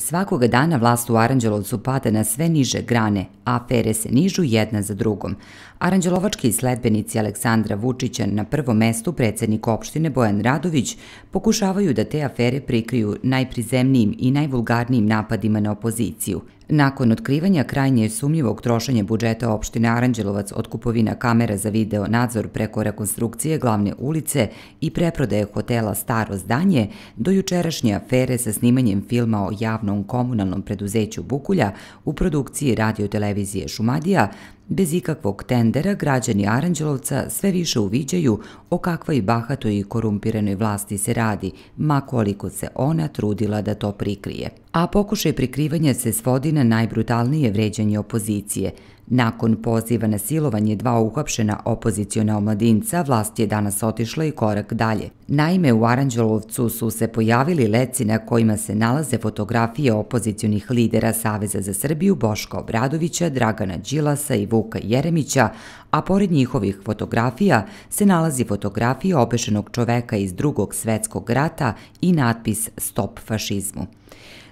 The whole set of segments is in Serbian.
Svakoga dana vlast u Aranđelovcu pada na sve niže grane, a afere se nižu jedna za drugom. Aranđelovački sledbenici Aleksandra Vučića na prvom mestu predsednik opštine Bojan Radović pokušavaju da te afere prikriju najprizemnijim i najvulgarnijim napadima na opoziciju – Nakon otkrivanja krajnje sumnjivog trošenja budžeta opštine Aranđelovac od kupovina kamera za video nadzor preko rekonstrukcije glavne ulice i preprodaje hotela Staro zdanje, do jučerašnje afere sa snimanjem filma o javnom komunalnom preduzeću Bukulja u produkciji radiotelevizije Šumadija, Bez ikakvog tendera, građani Aranđelovca sve više uviđaju o kakvoj bahatoj i korumpiranoj vlasti se radi, ma koliko se ona trudila da to prikrije. A pokušaj prikrivanja se svodi na najbrutalnije vređanje opozicije – Nakon poziva na silovanje dva uhapšena opoziciona omladinca, vlast je danas otišla i korak dalje. Naime, u Aranđelovcu su se pojavili leci na kojima se nalaze fotografije opozicionih lidera Saveza za Srbiju Boška Obradovića, Dragana Đilasa i Vuka Jeremića, a pored njihovih fotografija se nalazi fotografija opešenog čoveka iz drugog svetskog rata i natpis Stop fašizmu.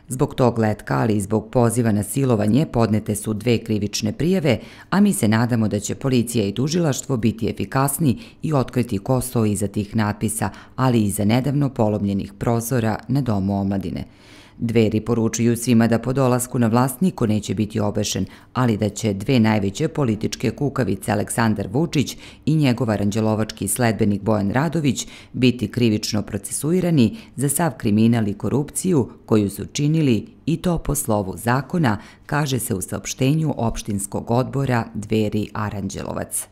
Zbog tog letka, ali i zbog poziva na silovanje, podnete su dve krivične prijeve, a mi se nadamo da će policija i tužilaštvo biti efikasni i otkriti ko stoji iza tih natpisa, ali i za nedavno polomljenih prozora na Domu omladine. Dveri poručuju svima da po dolasku na vlast niko neće biti obešen, ali da će dve najveće političke kukavice Aleksandar Vučić i njegov aranđelovački sledbenik Bojan Radović biti krivično procesuirani za sav kriminal i korupciju koju su činili i to po slovu zakona, kaže se u saopštenju opštinskog odbora Dveri Aranđelovac.